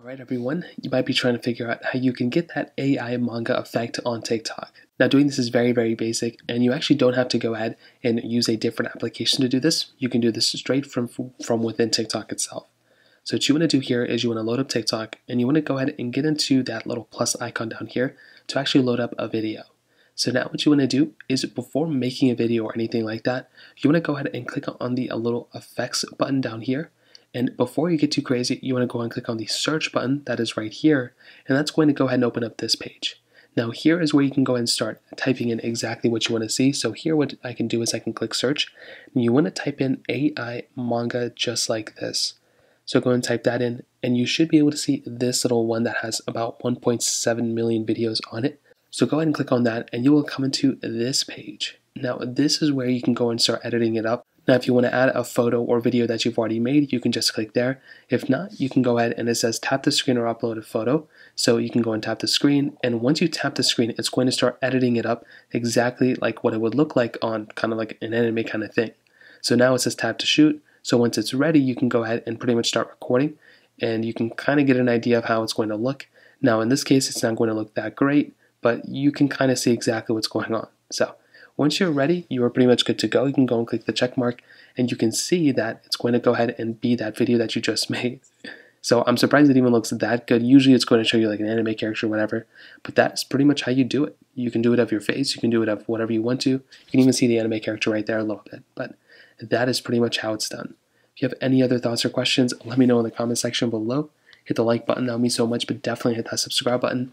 Alright everyone, you might be trying to figure out how you can get that AI manga effect on TikTok. Now doing this is very very basic and you actually don't have to go ahead and use a different application to do this. You can do this straight from, from within TikTok itself. So what you want to do here is you want to load up TikTok and you want to go ahead and get into that little plus icon down here to actually load up a video. So now what you want to do is before making a video or anything like that, you want to go ahead and click on the little effects button down here and before you get too crazy, you want to go and click on the search button that is right here, and that's going to go ahead and open up this page. Now here is where you can go and start typing in exactly what you want to see. So here what I can do is I can click search, and you want to type in AI manga just like this. So go and type that in, and you should be able to see this little one that has about 1.7 million videos on it. So go ahead and click on that, and you will come into this page. Now this is where you can go and start editing it up. Now, if you want to add a photo or video that you've already made, you can just click there. If not, you can go ahead and it says tap the screen or upload a photo. So you can go and tap the screen. And once you tap the screen, it's going to start editing it up exactly like what it would look like on kind of like an anime kind of thing. So now it says tap to shoot. So once it's ready, you can go ahead and pretty much start recording. And you can kind of get an idea of how it's going to look. Now, in this case, it's not going to look that great, but you can kind of see exactly what's going on. So once you're ready, you are pretty much good to go. You can go and click the check mark and you can see that it's going to go ahead and be that video that you just made. So I'm surprised it even looks that good. Usually it's going to show you like an anime character or whatever, but that's pretty much how you do it. You can do it of your face, you can do it of whatever you want to. You can even see the anime character right there a little bit, but that is pretty much how it's done. If you have any other thoughts or questions, let me know in the comment section below. Hit the like button, that would mean so much, but definitely hit that subscribe button.